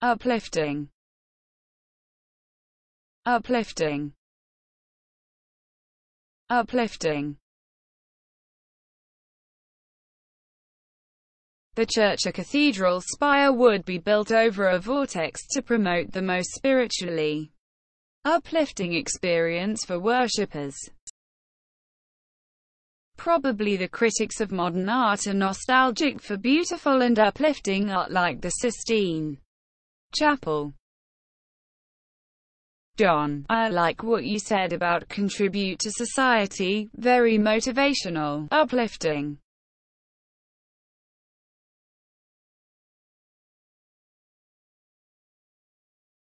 uplifting, uplifting, uplifting. The church or cathedral spire would be built over a vortex to promote the most spiritually uplifting experience for worshippers. Probably the critics of modern art are nostalgic for beautiful and uplifting art like the Sistine Chapel. John, I like what you said about contribute to society, very motivational, uplifting.